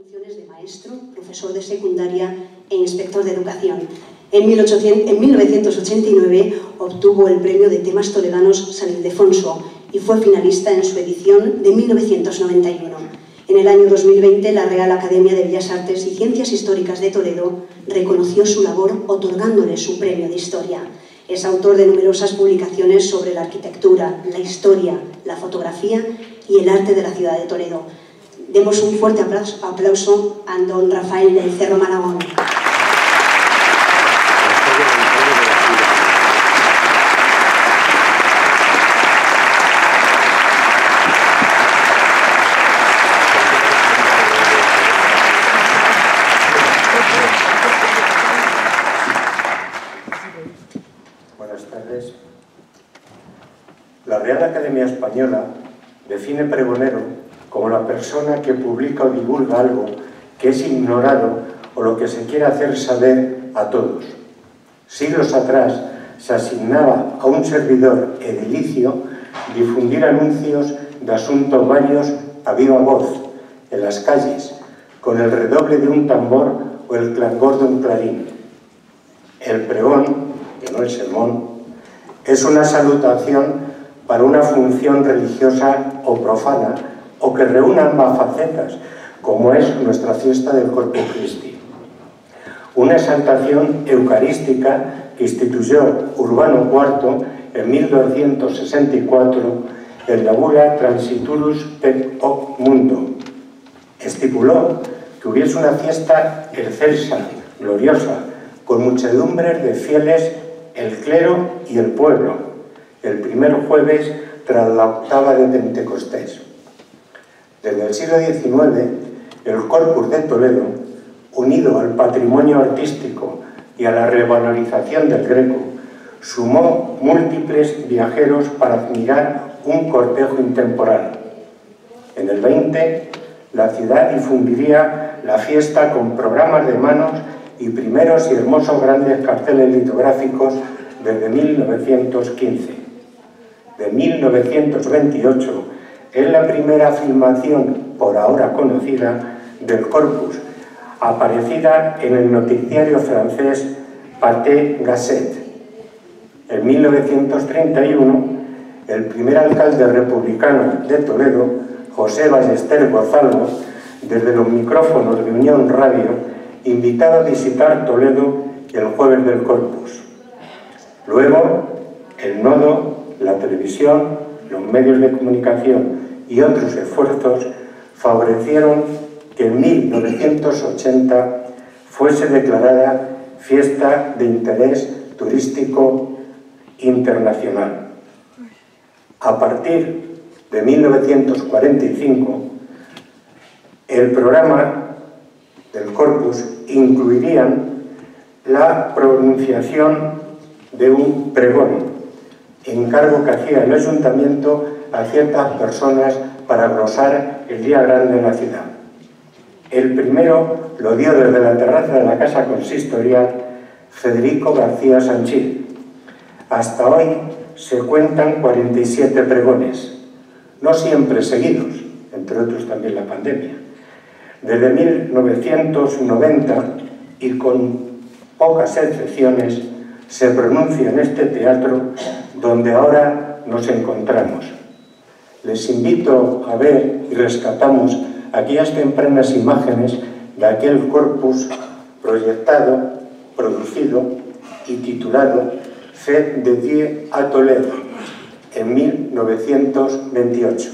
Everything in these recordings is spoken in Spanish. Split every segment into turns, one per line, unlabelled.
funciones de maestro, profesor de secundaria e inspector de educación. En, 1989 obtuvo el premio de temas toledanos San Ildefonso y fue finalista en su edición de 1991. En el año 2020, la Real Academia de Bellas Artes y Ciencias Históricas de Toledo reconoció su labor otorgándole su premio de historia. Es autor de numerosas publicaciones sobre la arquitectura, la historia, la fotografía y el arte de la ciudad de Toledo. Demos un fuerte aplauso a don Rafael del Cerro Malagón.
Academia Española define pregonero como la persona que publica o divulga algo que es ignorado o lo que se quiere hacer saber a todos. Siglos atrás se asignaba a un servidor edilicio difundir anuncios de asuntos varios a viva voz en las calles, con el redoble de un tambor o el clangor de un clarín. El pregón, que no es sermón, es una salutación para una función religiosa o profana, o que reúna ambas facetas, como es nuestra fiesta del Corpus Christi. Una exaltación eucarística que instituyó Urbano IV en 1264 en la bula Transiturus per hoc mundo. Estipuló que hubiese una fiesta excelsa, gloriosa, con muchedumbres de fieles, el clero y el pueblo, el primer jueves tras la octava de Pentecostés. Desde el siglo XIX, el Corpus de Toledo, unido al patrimonio artístico y a la revalorización del greco, sumó múltiples viajeros para admirar un cortejo intemporal. En el 20, la ciudad difundiría la fiesta con programas de manos y primeros y hermosos grandes carteles litográficos desde 1915 de 1928 es la primera filmación, por ahora conocida, del corpus, aparecida en el noticiario francés Pathé Gazette. En 1931, el primer alcalde republicano de Toledo, José Ballester Gonzalo, desde los micrófonos de Unión Radio, invitaba a visitar Toledo el jueves del Corpus. Luego, el nodo la televisión, los medios de comunicación y otros esfuerzos favorecieron que en 1980 fuese declarada fiesta de interés turístico internacional. A partir de 1945, el programa del corpus incluiría la pronunciación de un pregón encargo que hacía el ayuntamiento a ciertas personas para glosar el día grande de la ciudad. El primero lo dio desde la terraza de la casa consistorial Federico García Sanchil. Hasta hoy se cuentan 47 pregones, no siempre seguidos, entre otros también la pandemia. Desde 1990 y con pocas excepciones se pronuncia en este teatro donde ahora nos encontramos. Les invito a ver y rescatamos aquellas tempranas imágenes de aquel corpus proyectado, producido y titulado Fe de Die Toledo en 1928.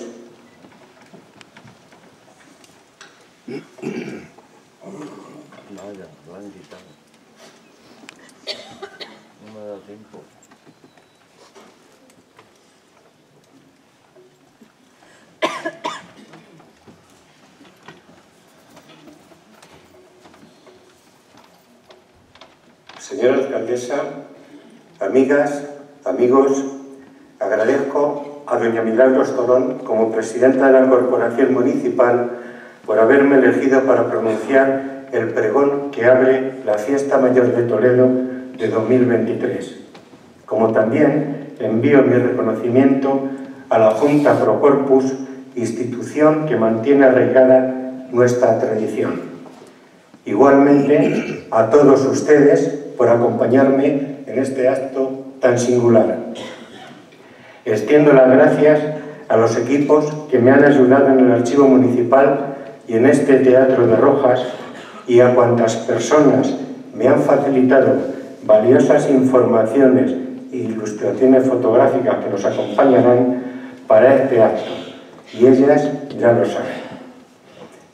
Señora alcaldesa, amigas, amigos, agradezco a doña Milagros Torón como presidenta de la Corporación Municipal por haberme elegido para pronunciar el pregón que abre la Fiesta Mayor de Toledo de 2023. Como también envío mi reconocimiento a la Junta Pro Corpus, institución que mantiene arraigada nuestra tradición. Igualmente a todos ustedes por acompañarme en este acto tan singular. Extiendo las gracias a los equipos que me han ayudado en el Archivo Municipal y en este Teatro de Rojas y a cuantas personas me han facilitado valiosas informaciones e ilustraciones fotográficas que nos acompañarán para este acto. Y ellas ya lo saben.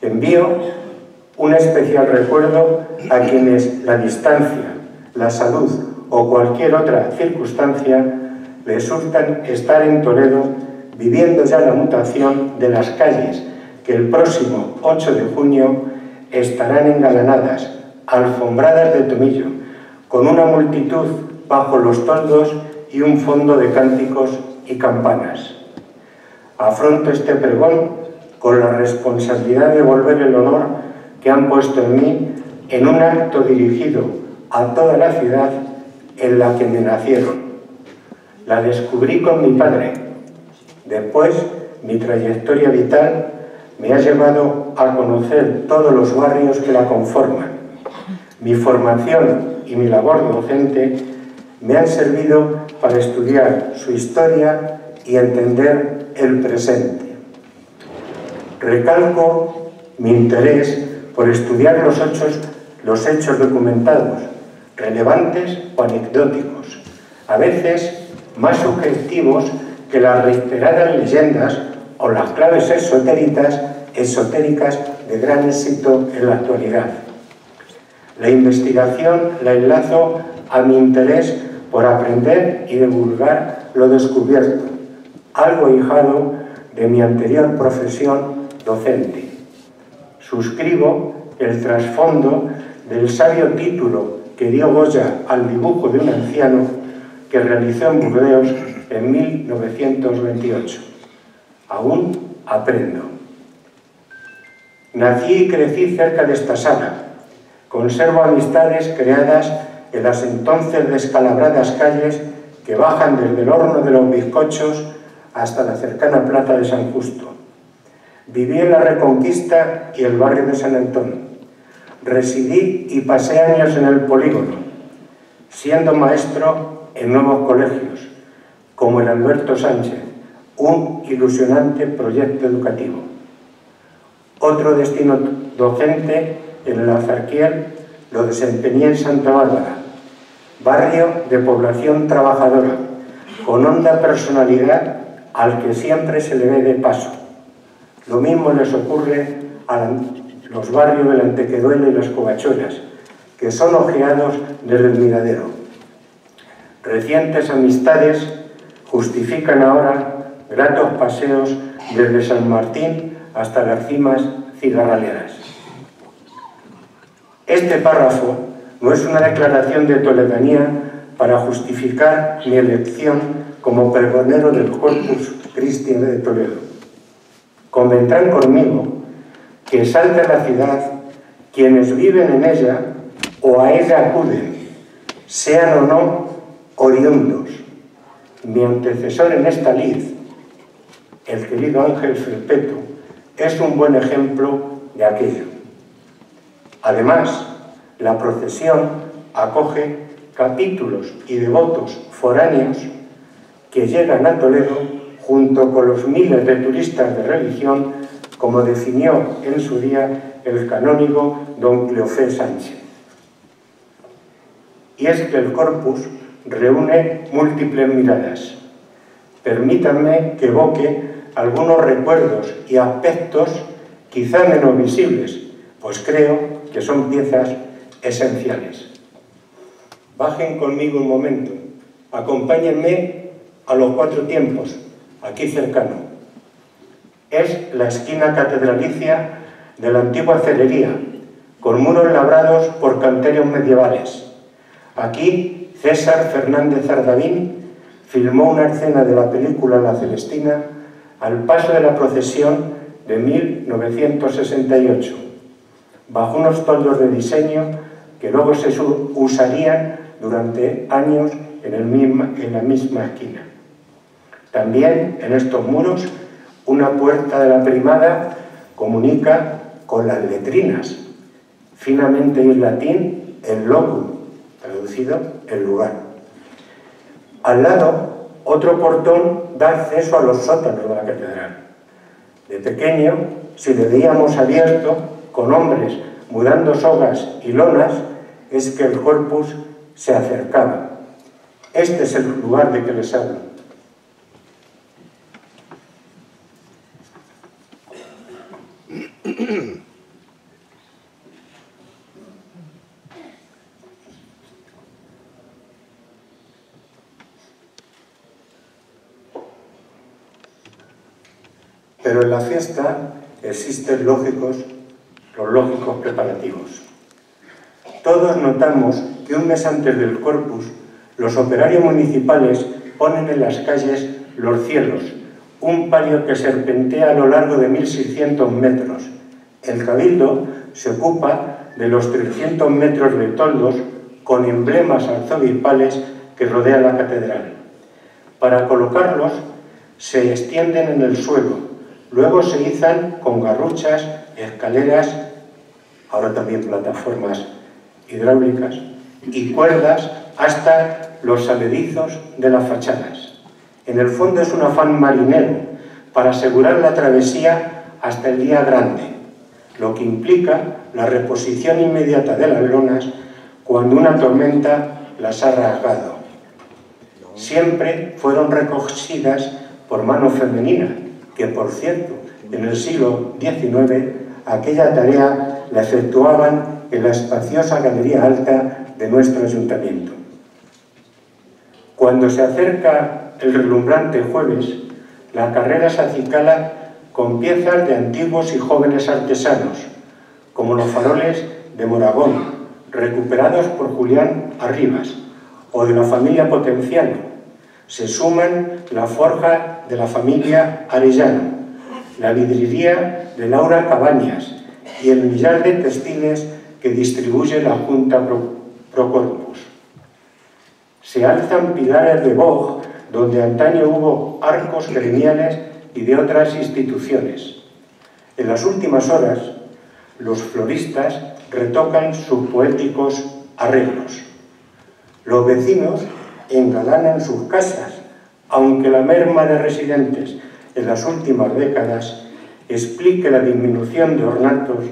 Envío un especial recuerdo a quienes la distancia, la salud o cualquier otra circunstancia resultan estar en Toledo viviendo ya la mutación de las calles que el próximo 8 de junio estarán engalanadas, alfombradas de tomillo, con una multitud bajo los toldos y un fondo de cánticos y campanas. Afronto este pregón con la responsabilidad de volver el honor que han puesto en mí en un acto dirigido a toda la ciudad en la que me nacieron. La descubrí con mi padre. Después, mi trayectoria vital me ha llevado a conocer todos los barrios que la conforman. Mi formación y mi labor docente me han servido para estudiar su historia y entender el presente. Recalco mi interés por estudiar los hechos, los hechos documentados, relevantes o anecdóticos, a veces más subjetivos que las reiteradas leyendas o las claves esotéricas, esotéricas de gran éxito en la actualidad. La investigación la enlazo a mi interés por aprender y divulgar lo descubierto, algo hijado de mi anterior profesión docente. Suscribo el trasfondo del sabio título que dio Goya al dibujo de un anciano que realizó en Burdeos en 1928. Aún aprendo. Nací y crecí cerca de esta sala. Conservo amistades creadas en las entonces descalabradas calles que bajan desde el horno de los bizcochos hasta la cercana Plata de San Justo. Viví en la Reconquista y el barrio de San Antón. Residí y pasé años en el polígono, siendo maestro en nuevos colegios, como el Alberto Sánchez, un ilusionante proyecto educativo. Otro destino docente en el Azarquiel lo desempeñé en Santa Bárbara, barrio de población trabajadora, con honda personalidad al que siempre se le ve de paso. Lo mismo les ocurre a los barrios del Antequeduelo y las Covachuelas, que son ojeados desde el miradero. Recientes amistades justifican ahora gratos paseos desde San Martín hasta las cimas cigarraleras. Este párrafo no es una declaración de toledanía para justificar mi elección como pregonero del Corpus Christi de Toledo. Convendrán conmigo que salta la ciudad quienes viven en ella o a ella acuden, sean o no oriundos. Mi antecesor en esta lid, el querido Ángel Felpeto, es un buen ejemplo de aquello. Además, la procesión acoge capítulos y devotos foráneos que llegan a Toledo junto con los miles de turistas de religión, como definió en su día el canónigo don Cleofé Sánchez. Y es que el corpus reúne múltiples miradas. Permítanme que evoque algunos recuerdos y aspectos quizá menos visibles, pues creo que son piezas esenciales. Bajen conmigo un momento, acompáñenme a los cuatro tiempos, aquí cercano. Es la esquina catedralicia de la antigua celería, con muros labrados por canterios medievales. Aquí César Fernández Ardavín filmó una escena de la película La Celestina al paso de la procesión de 1968, bajo unos toldos de diseño que luego se usarían durante años en, el en la misma esquina. También en estos muros una puerta de la primada comunica con las letrinas. Finamente en latín, el locum, traducido el lugar. Al lado, otro portón da acceso a los sótanos de la catedral. De pequeño, si le veíamos abierto, con hombres mudando sogas y lonas, es que el corpus se acercaba. Este es el lugar de que les hablo. Pero en la fiesta existen lógicos, los lógicos preparativos. Todos notamos que un mes antes del corpus, los operarios municipales ponen en las calles los cielos, un palio que serpentea a lo largo de 1.600 metros. El cabildo se ocupa de los 300 metros de toldos con emblemas arzobispales que rodean la catedral. Para colocarlos se extienden en el suelo, Luego se izan con garruchas, escaleras, ahora también plataformas hidráulicas y cuerdas hasta los saledizos de las fachadas. En el fondo es un afán marinero para asegurar la travesía hasta el día grande, lo que implica la reposición inmediata de las lonas cuando una tormenta las ha rasgado. Siempre fueron recogidas por mano femenina, que por cierto, en el siglo XIX aquella tarea la efectuaban en la espaciosa galería alta de nuestro ayuntamiento. Cuando se acerca el relumbrante jueves, la carrera se acicala con piezas de antiguos y jóvenes artesanos, como los faroles de Moragón, recuperados por Julián Arribas, o de la familia Potenciano, se suman la forja de la familia Arellano, la vidriería de Laura Cabañas y el millar de textiles que distribuye la Junta Procorpus. Se alzan pilares de Boj, donde antaño hubo arcos gremiales y de otras instituciones. En las últimas horas, los floristas retocan sus poéticos arreglos. Los vecinos engalanan sus casas, aunque la merma de residentes en las últimas décadas explique la disminución de ornatos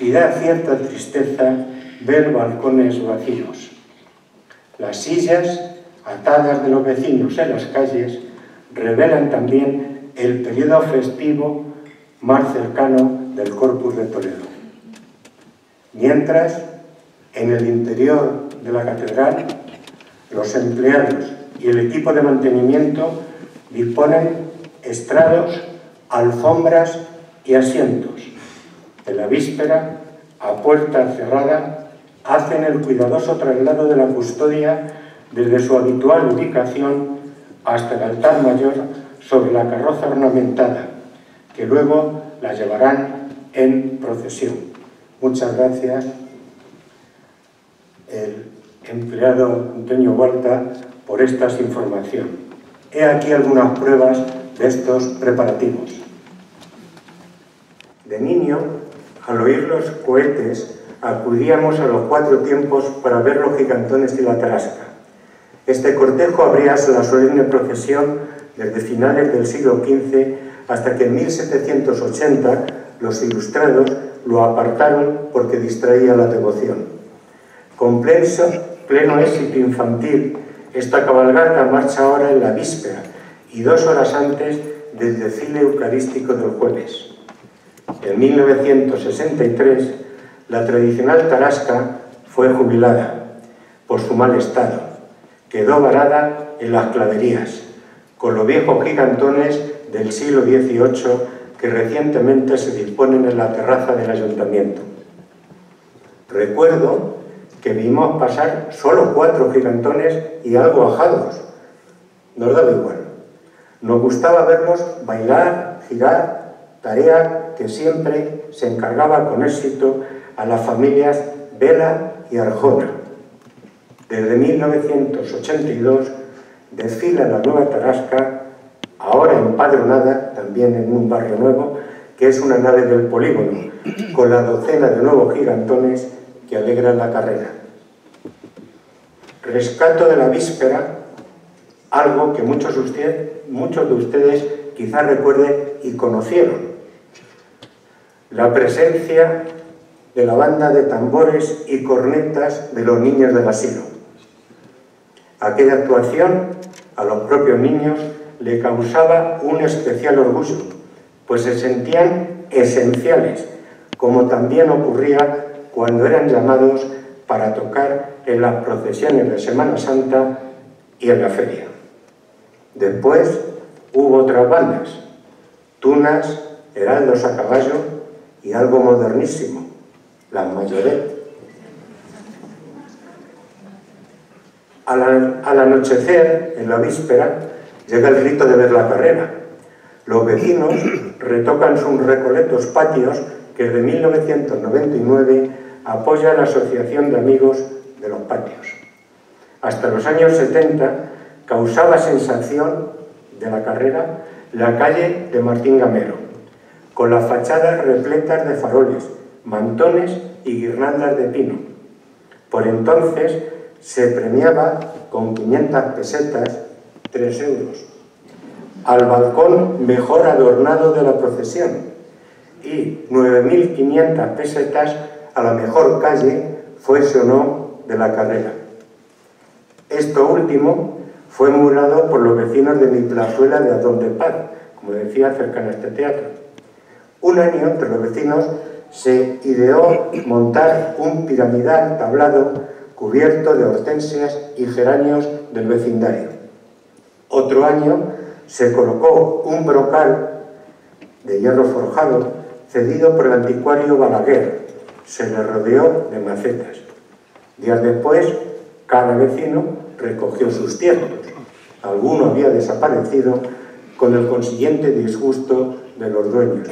y da cierta tristeza ver balcones vacíos. Las sillas atadas de los vecinos en las calles revelan también el periodo festivo más cercano del Corpus de Toledo. Mientras, en el interior de la catedral, los empleados y el equipo de mantenimiento disponen estrados, alfombras y asientos. En la víspera, a puerta cerrada, hacen el cuidadoso traslado de la custodia desde su habitual ubicación hasta el altar mayor sobre la carroza ornamentada, que luego la llevarán en procesión. Muchas gracias empleado Antonio Huerta por estas informaciones. He aquí algunas pruebas de estos preparativos. De niño, al oír los cohetes, acudíamos a los cuatro tiempos para ver los gigantones y la tarasca. Este cortejo abría la solemne procesión desde finales del siglo XV hasta que en 1780 los ilustrados lo apartaron porque distraía la devoción. Complejo, pleno éxito infantil, esta cabalgata marcha ahora en la víspera y dos horas antes del desfile eucarístico del jueves. En 1963, la tradicional tarasca fue jubilada por su mal estado. Quedó varada en las claverías, con los viejos gigantones del siglo XVIII que recientemente se disponen en la terraza del ayuntamiento. Recuerdo que vimos pasar solo cuatro gigantones y algo ajados. Nos daba igual. Nos gustaba verlos bailar, girar, tarea que siempre se encargaba con éxito a las familias Vela y Arjona. Desde 1982 desfila la nueva Tarasca, ahora empadronada también en un barrio nuevo, que es una nave del polígono, con la docena de nuevos gigantones que alegran la carrera. Rescato de la víspera algo que muchos, muchos de ustedes quizás recuerden y conocieron. La presencia de la banda de tambores y cornetas de los niños del asilo. Aquella actuación a los propios niños le causaba un especial orgullo, pues se sentían esenciales, como también ocurría cuando eran llamados para tocar en las procesiones de Semana Santa y en la feria. Después hubo otras bandas, tunas, heraldos a caballo y algo modernísimo, las mayoret. Al, al anochecer, en la víspera, llega el rito de ver la carrera. Los vecinos retocan sus recoletos patios que desde 1999 apoya la Asociación de Amigos de los Patios. Hasta los años 70 causaba sensación de la carrera la calle de Martín Gamero, con las fachadas repletas de faroles, mantones y guirnaldas de pino. Por entonces se premiaba con 500 pesetas 3 euros al balcón mejor adornado de la procesión y 9.500 pesetas a la mejor calle, fuese o no, de la carrera. Esto último fue emulado por los vecinos de mi plazuela de Adón de Paz, como decía, cercana a este teatro. Un año entre los vecinos se ideó montar un piramidal tablado cubierto de hortensias y geranios del vecindario. Otro año se colocó un brocal de hierro forjado cedido por el anticuario Balaguer. Se le rodeó de macetas. Días después, cada vecino recogió sus tiempos. Alguno había desaparecido con el consiguiente disgusto de los dueños.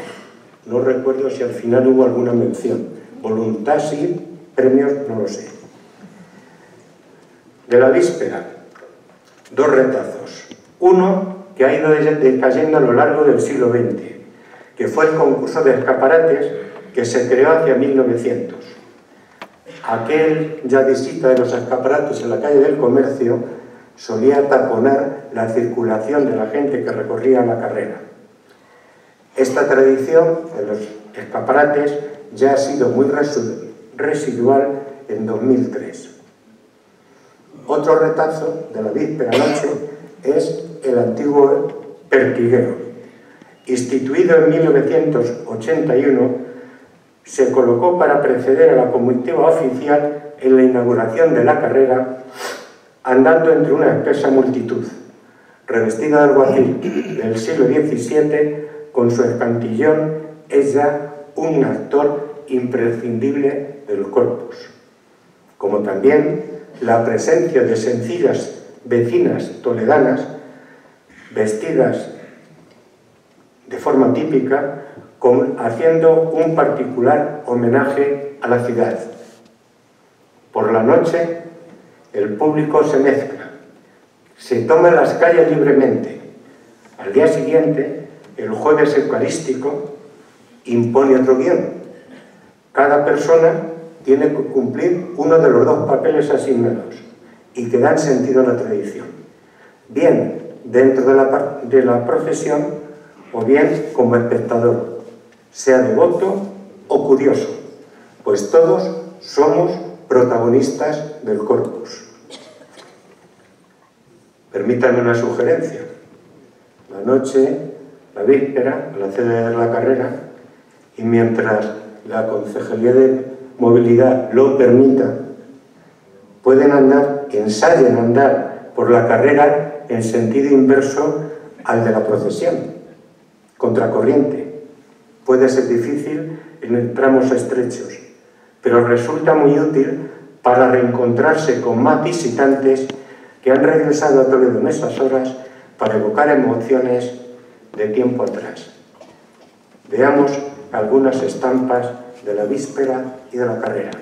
No recuerdo si al final hubo alguna mención. Voluntad sí, premios no lo sé. De la víspera, dos retazos. Uno que ha ido decayendo a lo largo del siglo XX, que fue el concurso de escaparates que se creó hacia 1900. Aquel ya visita de los escaparates en la calle del comercio solía taponar la circulación de la gente que recorría la carrera. Esta tradición de los escaparates ya ha sido muy residual en 2003. Otro retazo de la víspera noche es el antiguo pertiguero. Instituido en 1981, se colocó para preceder a la comitiva oficial en la inauguración de la carrera, andando entre una espesa multitud, revestida de alguacil del siglo XVII, con su escantillón, es ya un actor imprescindible del corpus. Como también la presencia de sencillas vecinas toledanas vestidas de forma típica, haciendo un particular homenaje a la ciudad. Por la noche, el público se mezcla, se toma las calles libremente. Al día siguiente, el jueves eucarístico impone otro guion. Cada persona tiene que cumplir uno de los dos papeles asignados y que dan sentido a la tradición. Bien dentro de la, de la profesión o bien como espectador, sea devoto o curioso, pues todos somos protagonistas del corpus. Permítanme una sugerencia. La noche, la víspera, la sede de la carrera, y mientras la Concejalía de Movilidad lo permita, pueden andar, ensayen andar por la carrera en sentido inverso al de la procesión, contracorriente. Puede ser difícil en tramos estrechos, pero resulta muy útil para reencontrarse con más visitantes que han regresado a Toledo en esas horas para evocar emociones de tiempo atrás. Veamos algunas estampas de la víspera y de la carrera.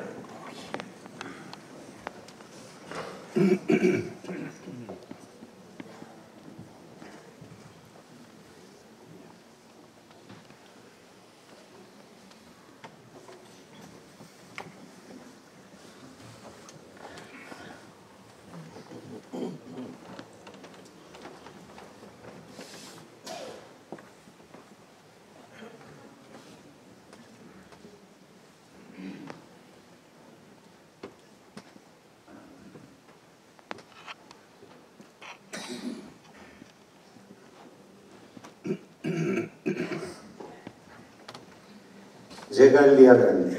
El día grande.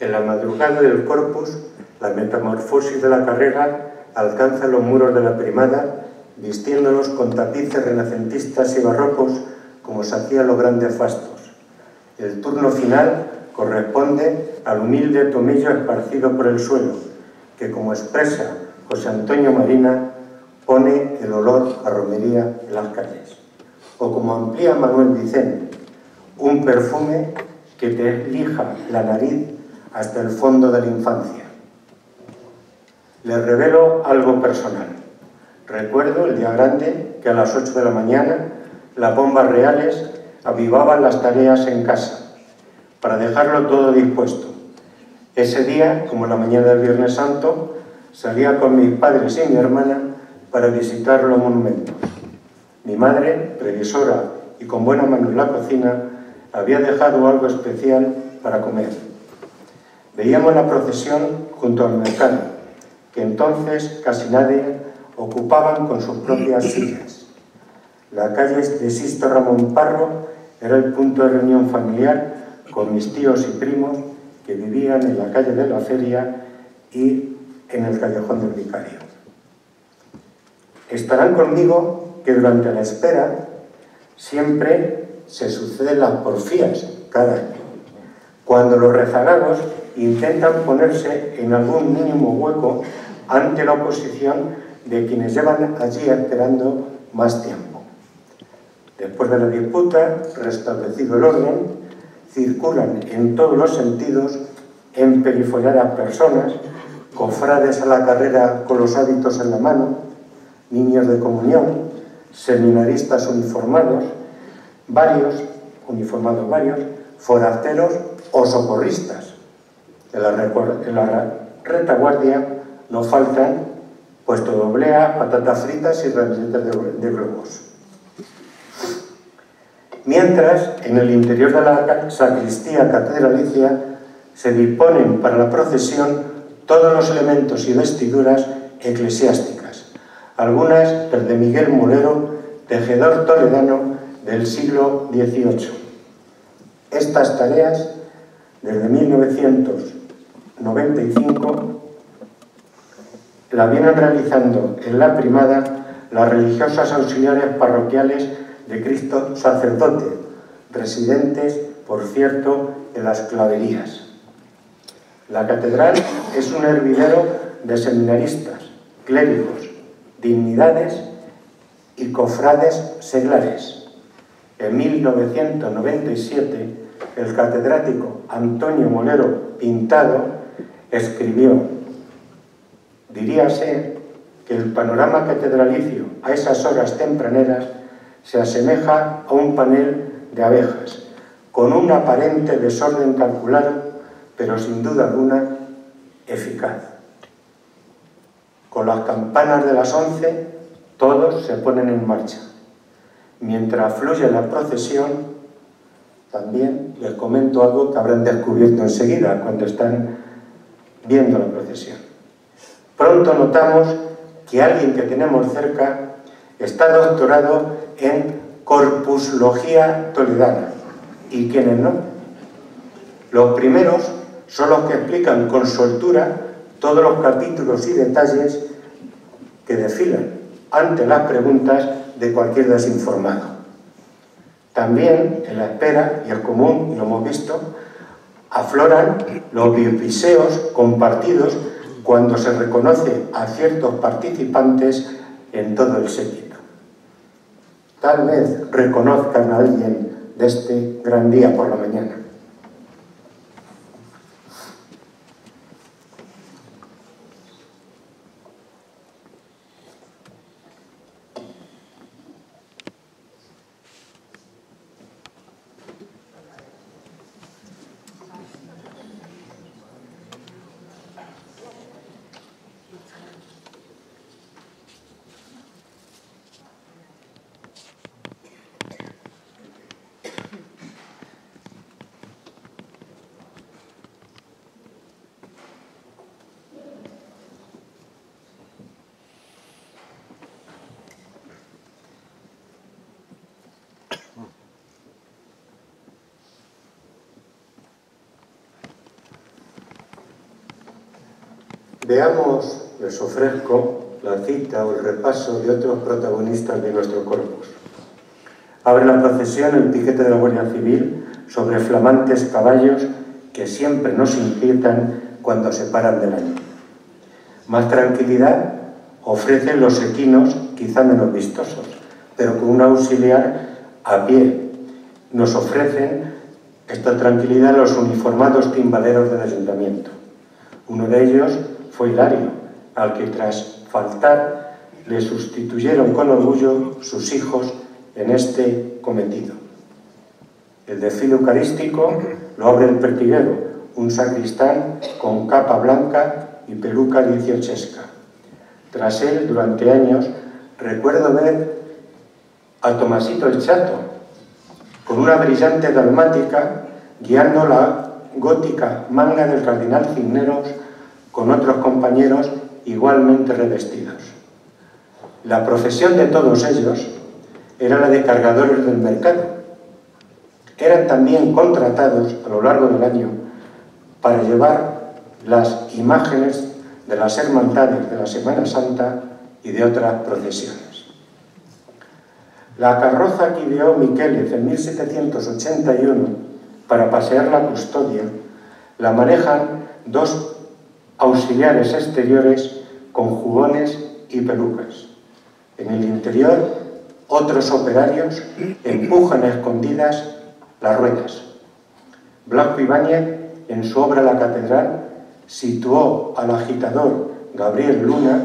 En la madrugada del corpus, la metamorfosis de la carrera alcanza los muros de la primada, vistiéndolos con tapices renacentistas y barrocos como se los grandes fastos. El turno final corresponde al humilde tomillo esparcido por el suelo, que como expresa José Antonio Marina, pone el olor a romería en las calles. O como amplía Manuel Vicente, un perfume que te lija la nariz hasta el fondo de la infancia. Les revelo algo personal. Recuerdo el día grande que a las 8 de la mañana las bombas reales avivaban las tareas en casa para dejarlo todo dispuesto. Ese día, como la mañana del Viernes Santo, salía con mis padres y mi hermana para visitar los monumentos. Mi madre, previsora y con buena mano en la cocina, había dejado algo especial para comer. Veíamos la procesión junto al mercado, que entonces casi nadie ocupaban con sus propias sillas. La calle de Sisto Ramón Parro era el punto de reunión familiar con mis tíos y primos que vivían en la calle de la Feria y en el callejón del Vicario. Estarán conmigo que durante la espera siempre se suceden las porfías cada año, cuando los rezagados intentan ponerse en algún mínimo hueco ante la oposición de quienes llevan allí esperando más tiempo. Después de la disputa, restablecido el orden, circulan en todos los sentidos emperifolladas personas, cofrades a la carrera con los hábitos en la mano, niños de comunión, seminaristas uniformados, varios, uniformados varios, forasteros o socorristas. En la, retaguardia no faltan puesto doblea, patatas fritas y ramilletas de, globos. Mientras, en el interior de la sacristía catedralicia se disponen para la procesión todos los elementos y vestiduras eclesiásticas, algunas de Miguel Molero, tejedor toledano del siglo XVIII. Estas tareas, desde 1995, la vienen realizando en la primada las religiosas auxiliares parroquiales de Cristo sacerdote, residentes, por cierto, en las claverías. La catedral es un hervidero de seminaristas, clérigos, dignidades y cofrades seglares. En 1997, el catedrático Antonio Molero Pintado escribió Diríase que el panorama catedralicio a esas horas tempraneras se asemeja a un panel de abejas, con un aparente desorden calculado, pero sin duda alguna eficaz. Con las campanas de las once, todos se ponen en marcha. Mientras fluye la procesión, también les comento algo que habrán descubierto enseguida cuando están viendo la procesión. Pronto notamos que alguien que tenemos cerca está doctorado en corpuslogía toledana y quienes no. Los primeros son los que explican con soltura todos los capítulos y detalles que desfilan ante las preguntas de cualquier desinformado. También en la espera, y es común, y lo hemos visto, afloran los biopiseos compartidos cuando se reconoce a ciertos participantes en todo el séquito. Tal vez reconozcan a alguien de este gran día por la mañana. Veamos, les ofrezco, la cita o el repaso de otros protagonistas de nuestro corpus. Abre la procesión el piquete de la Guardia Civil sobre flamantes caballos que siempre nos inquietan cuando se paran del año. Más tranquilidad ofrecen los equinos, quizá menos vistosos, pero con un auxiliar a pie. Nos ofrecen esta tranquilidad los uniformados timbaleros del ayuntamiento. Uno de ellos Hilario, al que tras faltar le sustituyeron con orgullo sus hijos en este cometido. El desfile eucarístico lo abre el pertiguero, un sacristán con capa blanca y peluca dieciochesca. Tras él, durante años, recuerdo ver a Tomasito el Chato, con una brillante dalmática, guiando la gótica manga del cardenal Cisneros con otros compañeros igualmente revestidos. La profesión de todos ellos era la de cargadores del mercado. Eran también contratados a lo largo del año para llevar las imágenes de las hermandades de la Semana Santa y de otras procesiones. La carroza que ideó Miqueles en 1781 para pasear la custodia la manejan dos auxiliares exteriores con jugones y pelucas. En el interior, otros operarios empujan escondidas las ruedas. Blanco Ibáñez, en su obra La Catedral, situó al agitador Gabriel Luna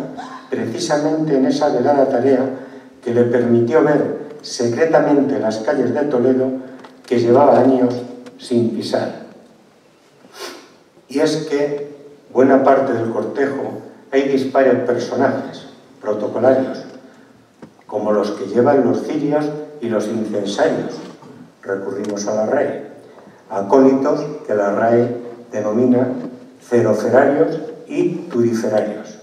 precisamente en esa velada tarea que le permitió ver secretamente las calles de Toledo que llevaba años sin pisar. Y es que buena parte del cortejo hay dispares personajes, protocolarios, como los que llevan los cirios y los incensarios. Recurrimos a la RAE, acólitos que la RAE denomina ceroferarios y turiferarios.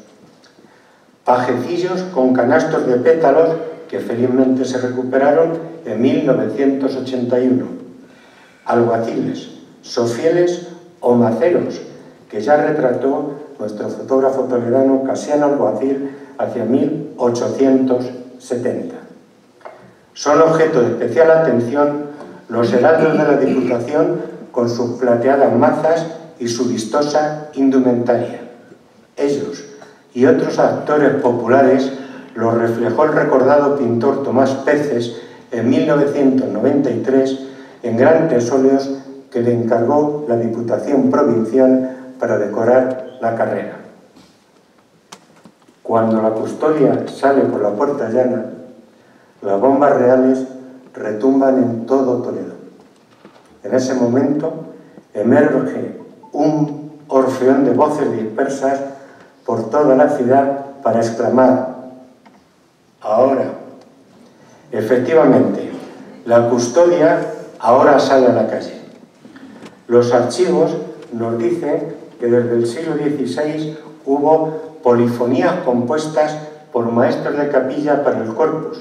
Pajecillos con canastos de pétalos que felizmente se recuperaron en 1981. Alguaciles, sofieles o maceros, que ya retrató nuestro fotógrafo toledano Casiano Alguacil hacia 1870. Son objeto de especial atención los heraldos de la Diputación con sus plateadas mazas y su vistosa indumentaria. Ellos y otros actores populares lo reflejó el recordado pintor Tomás Peces en 1993 en grandes óleos que le encargó la Diputación Provincial para decorar la carrera. Cuando la custodia sale por la puerta llana, las bombas reales retumban en todo Toledo. En ese momento emerge un orfeón de voces dispersas por toda la ciudad para exclamar ahora. Efectivamente, la custodia ahora sale a la calle. Los archivos nos dicen que desde el siglo XVI hubo polifonías compuestas por maestros de capilla para el corpus,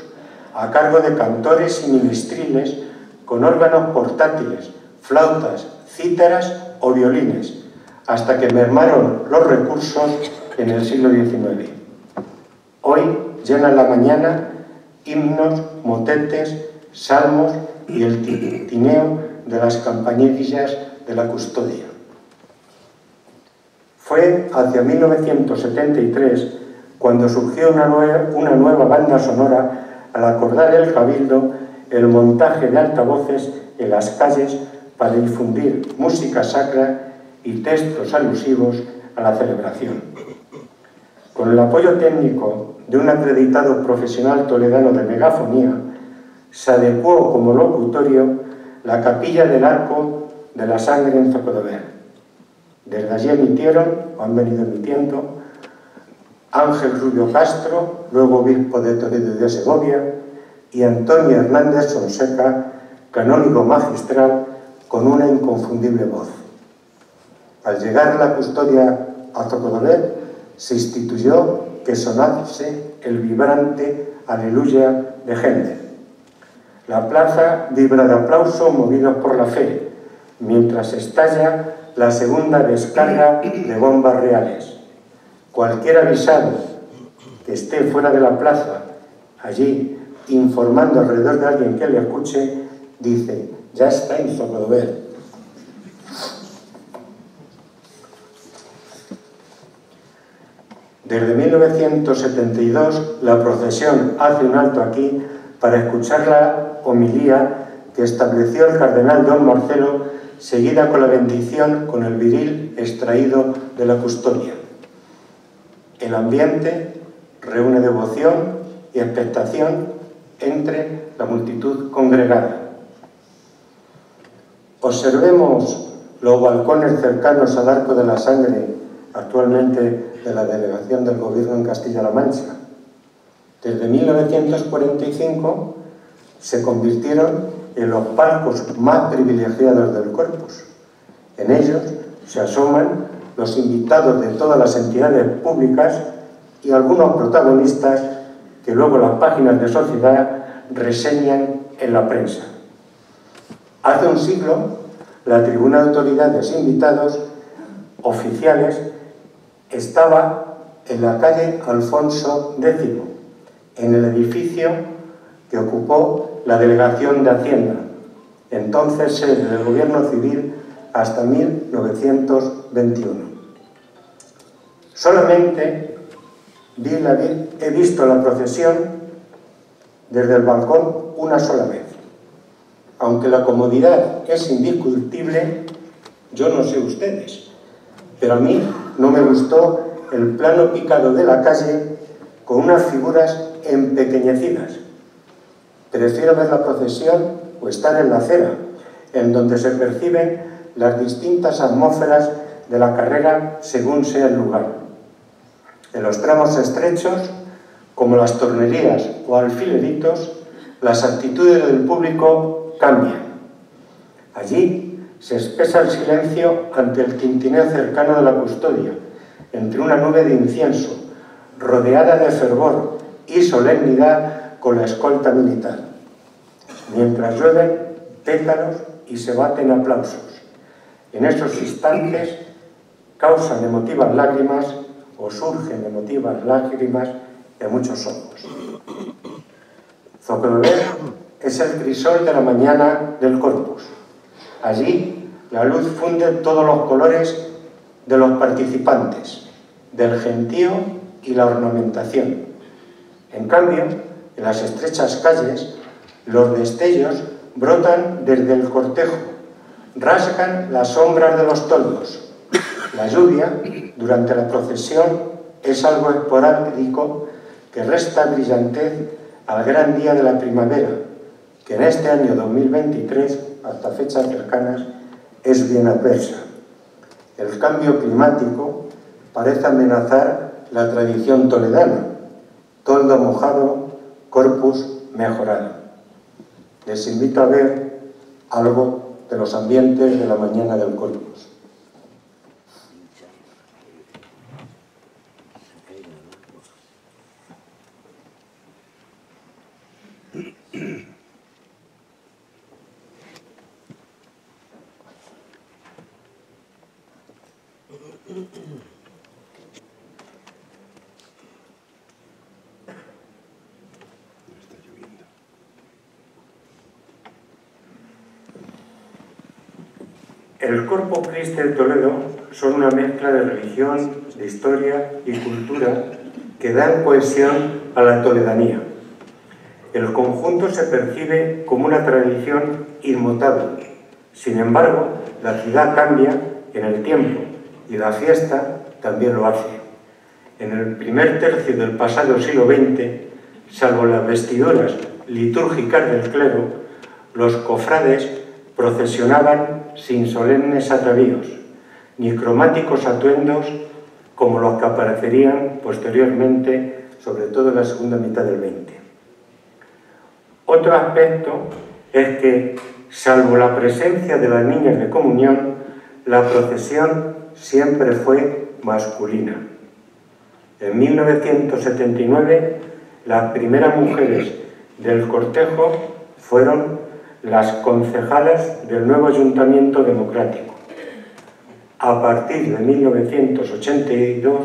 a cargo de cantores y ministriles con órganos portátiles, flautas, cítaras o violines, hasta que mermaron los recursos en el siglo XIX. Hoy llenan la mañana himnos, motetes, salmos y el tineo de las campanillas de la custodia. Fue hacia 1973 cuando surgió una nueva, una nueva banda sonora al acordar el Cabildo el montaje de altavoces en las calles para difundir música sacra y textos alusivos a la celebración. Con el apoyo técnico de un acreditado profesional toledano de megafonía, se adecuó como locutorio la capilla del arco de la sangre en Zocodover. Desde allí emitieron, o han venido emitiendo, Ángel Rubio Castro, luego obispo de Toledo y de Segovia, y Antonio Hernández Sonseca, canónigo magistral, con una inconfundible voz. Al llegar la custodia a Zocodover, se instituyó que sonase el vibrante Aleluya de Händel. La plaza vibra de aplauso movidos por la fe, mientras estalla la segunda descarga de bombas reales. Cualquier avisado que esté fuera de la plaza, allí, informando alrededor de alguien que le escuche, dice, ya está en ver. Desde 1972 la procesión hace un alto aquí para escuchar la homilía que estableció el cardenal don Marcelo, seguida con la bendición con el viril extraído de la custodia. El ambiente reúne devoción y expectación entre la multitud congregada. Observemos los balcones cercanos al Arco de la Sangre, actualmente de la delegación del Gobierno en Castilla-La Mancha. Desde 1945 se convirtieron en los palcos más privilegiados del corpus. En ellos se asoman los invitados de todas las entidades públicas y algunos protagonistas que luego las páginas de sociedad reseñan en la prensa. Hace un siglo, la tribuna de autoridades invitados oficiales estaba en la calle Alfonso X, en el edificio que ocupó la delegación de Hacienda, entonces sede del gobierno civil hasta 1921. Solamente he visto la procesión desde el balcón una sola vez. Aunque la comodidad es indiscutible, yo no sé ustedes, pero a mí no me gustó el plano picado de la calle con unas figuras empequeñecidas. Prefiero ver la procesión o estar en la acera, en donde se perciben las distintas atmósferas de la carrera según sea el lugar. En los tramos estrechos, como las tornerías o alfileritos, las actitudes del público cambian. Allí se espesa el silencio ante el tintineo cercano de la custodia, entre una nube de incienso, rodeada de fervor y solemnidad con la escolta militar, mientras llueven pétalos y se baten aplausos. En esos instantes causan emotivas lágrimas o surgen emotivas lágrimas de muchos ojos. Zocodover es el crisol de la mañana del corpus. Allí la luz funde todos los colores de los participantes, del gentío y la ornamentación. En cambio, en las estrechas calles, los destellos brotan desde el cortejo, rasgan las sombras de los toldos, la lluvia, durante la procesión, es algo esporádico que resta brillantez al gran día de la primavera, que en este año 2023, hasta fechas cercanas, es bien adversa. El cambio climático parece amenazar la tradición toledana, toldo mojado, corpus mejorado. Les invito a ver algo de los ambientes de la mañana del corpus. El Corpo Christi de Toledo son una mezcla de religión, de historia y cultura que dan cohesión a la toledanía. El conjunto se percibe como una tradición inmutable. Sin embargo, la ciudad cambia en el tiempo y la fiesta también lo hace. En el primer tercio del pasado siglo XX, salvo las vestiduras litúrgicas del clero, los cofrades procesionaban sin solemnes atavíos, ni cromáticos atuendos como los que aparecerían posteriormente, sobre todo en la segunda mitad del XX. Otro aspecto es que, salvo la presencia de las niñas de comunión, la procesión siempre fue masculina. En 1979, las primeras mujeres del cortejo fueron las concejalas del nuevo Ayuntamiento Democrático. A partir de 1982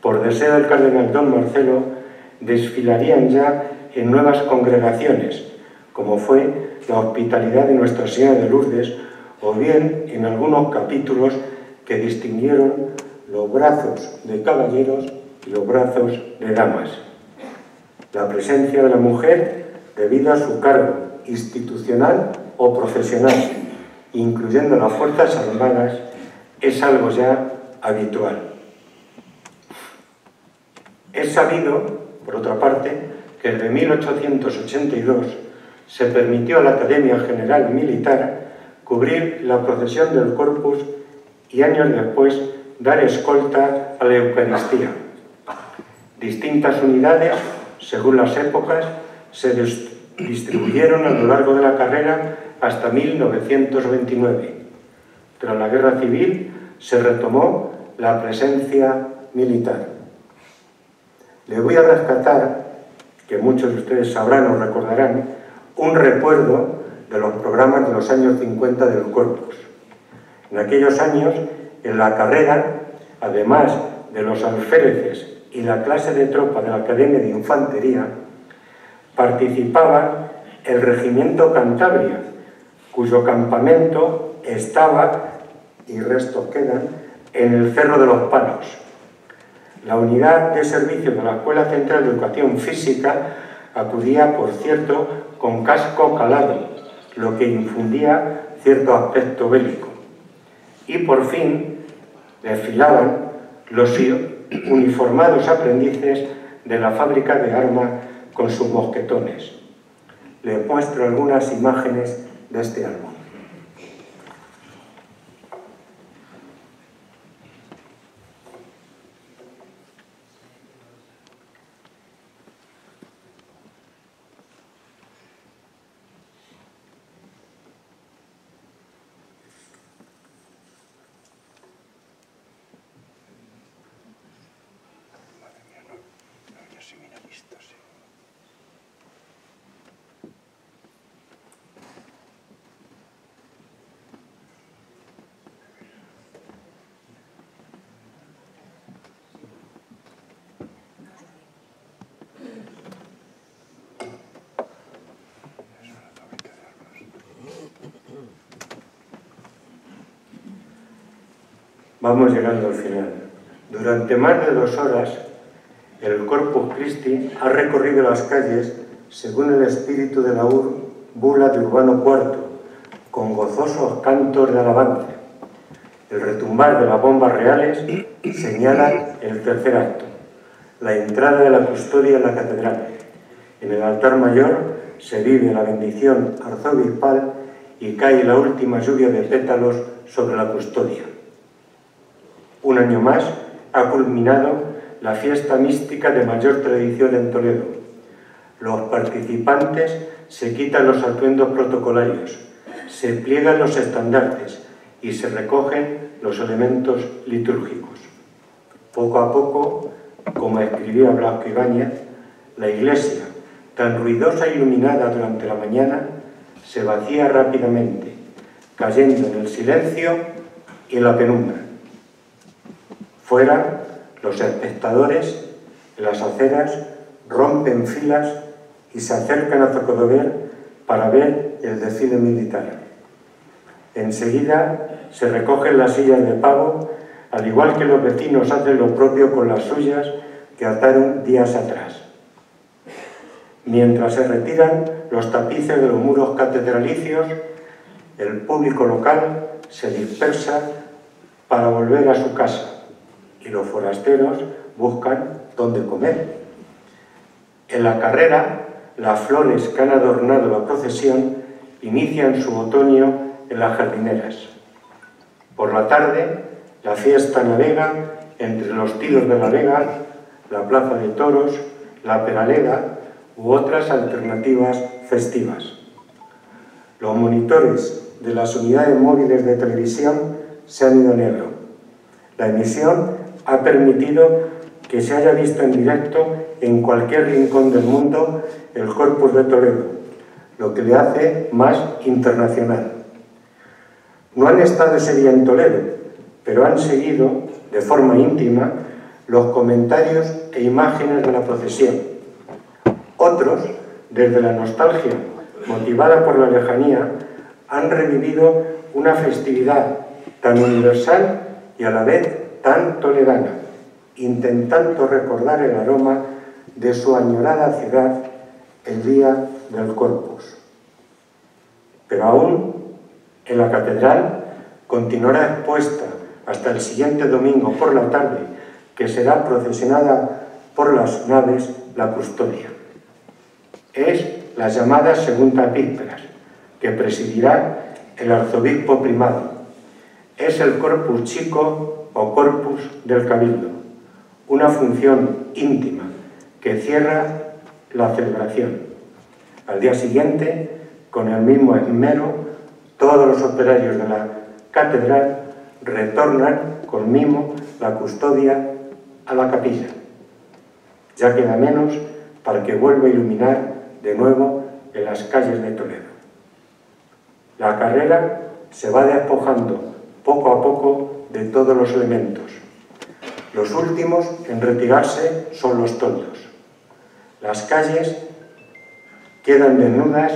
por deseo del cardenal don Marcelo, desfilarían ya en nuevas congregaciones, como fue la hospitalidad de Nuestra Señora de Lourdes, o bien en algunos capítulos que distinguieron los brazos de caballeros y los brazos de damas. La presencia de la mujer debido a su cargo institucional o profesional, incluyendo las Fuerzas Armadas, es algo ya habitual. Es sabido, por otra parte, que desde 1882 se permitió a la Academia General Militar cubrir la procesión del Corpus y años después dar escolta a la Eucaristía. Distintas unidades, según las épocas, se distribuyeron a lo largo de la carrera hasta 1929. Tras la Guerra Civil se retomó la presencia militar. Le voy a rescatar, que muchos de ustedes sabrán o recordarán, un recuerdo de los programas de los años 50 del Corpus. En aquellos años, en la carrera, además de los alféreces y la clase de tropa de la Academia de Infantería, participaba el Regimiento Cantabria, cuyo campamento estaba, y restos quedan, en el Cerro de los Palos. La unidad de servicio de la Escuela Central de Educación Física acudía, por cierto, con casco calado, lo que infundía cierto aspecto bélico. Y por fin desfilaban los uniformados aprendices de la fábrica de armas con sus mosquetones. Les muestro algunas imágenes de este álbum. Vamos llegando al final. Durante más de dos horas, el Corpus Christi ha recorrido las calles según el espíritu de la bula de Urbano IV, con gozosos cantos de alabanza. El retumbar de las bombas reales señala el tercer acto, la entrada de la custodia en la catedral. En el altar mayor se vive la bendición arzobispal y cae la última lluvia de pétalos sobre la custodia. Un año más ha culminado la fiesta mística de mayor tradición en Toledo. Los participantes se quitan los atuendos protocolarios, se pliegan los estandartes y se recogen los elementos litúrgicos. Poco a poco, como escribía Blasco Ibáñez, la iglesia, tan ruidosa e iluminada durante la mañana, se vacía rápidamente, cayendo en el silencio y en la penumbra. Fuera, los espectadores en las aceras rompen filas y se acercan a Zocodover para ver el desfile militar. Enseguida se recogen las sillas de pago, al igual que los vecinos hacen lo propio con las suyas que ataron días atrás. Mientras se retiran los tapices de los muros catedralicios, el público local se dispersa para volver a su casa y los forasteros buscan dónde comer. En la carrera, las flores que han adornado la procesión inician su otoño en las jardineras. Por la tarde, la fiesta navega entre los tiros de la Vega, la Plaza de Toros, la Peraleda u otras alternativas festivas. Los monitores de las unidades móviles de televisión se han ido negro. La emisión ha permitido que se haya visto en directo en cualquier rincón del mundo el Corpus de Toledo, lo que le hace más internacional. No han estado ese día en Toledo, pero han seguido de forma íntima los comentarios e imágenes de la procesión. Otros, desde la nostalgia motivada por la lejanía, han revivido una festividad tan universal y a la vez tan toledana, intentando recordar el aroma de su añorada ciudad el día del Corpus. Pero aún en la catedral continuará expuesta hasta el siguiente domingo por la tarde, que será procesionada por las naves la custodia. Es la llamada segunda vísperas, que presidirá el arzobispo primado. Es el corpus chico o corpus del cabildo, una función íntima que cierra la celebración. Al día siguiente, con el mismo esmero, todos los operarios de la catedral retornan con mimo la custodia a la capilla. Ya queda menos para que vuelva a iluminar de nuevo en las calles de Toledo. La carrera se va despojando poco a poco de todos los elementos. Los últimos en retirarse son los tontos. Las calles quedan desnudas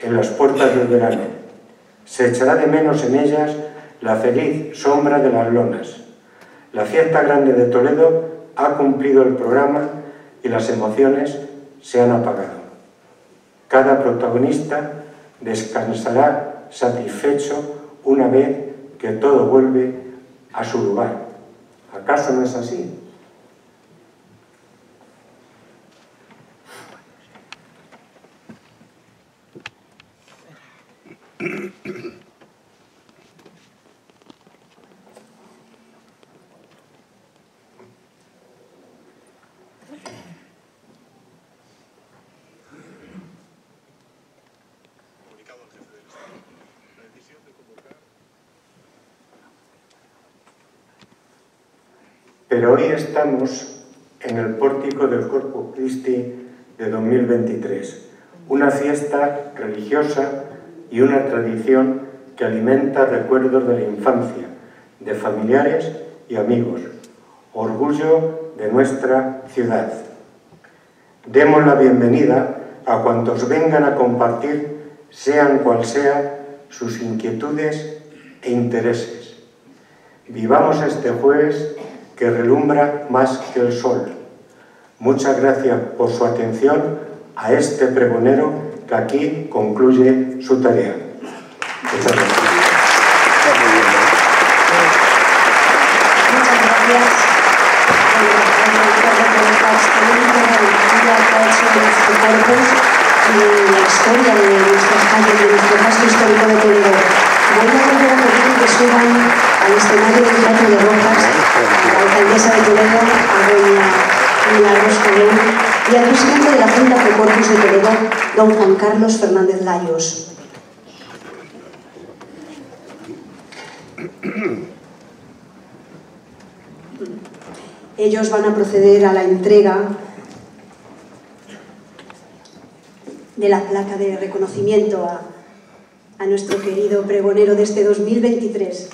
en las puertas del verano. Se echará de menos en ellas la feliz sombra de las lonas. La fiesta grande de Toledo ha cumplido el programa y las emociones se han apagado. Cada protagonista descansará satisfecho una vez que todo vuelve a Xurubay. Acaso non é así? Pero hoy estamos en el pórtico del Corpus Christi de 2023, una fiesta religiosa y una tradición que alimenta recuerdos de la infancia, de familiares y amigos, orgullo de nuestra ciudad. Demos la bienvenida a cuantos vengan a compartir, sean cual sea, sus inquietudes e intereses. Vivamos este jueves que relumbra más que el sol. Muchas gracias por su atención a este pregonero que aquí concluye su tarea. Muchas gracias.
y la historia de nuestras calles, de nuestro casco histórico de Toledo. Voy a volver a pedir que suban al escenario del Teatro de Rojas a la alcaldesa de Toledo, a doña Milagros Colón, y al presidente de la Junta de Corpus de Toledo, don Juan Carlos Fernández Layos. Ellos van a proceder a la entrega de la placa de reconocimiento a nuestro querido pregonero de este 2023.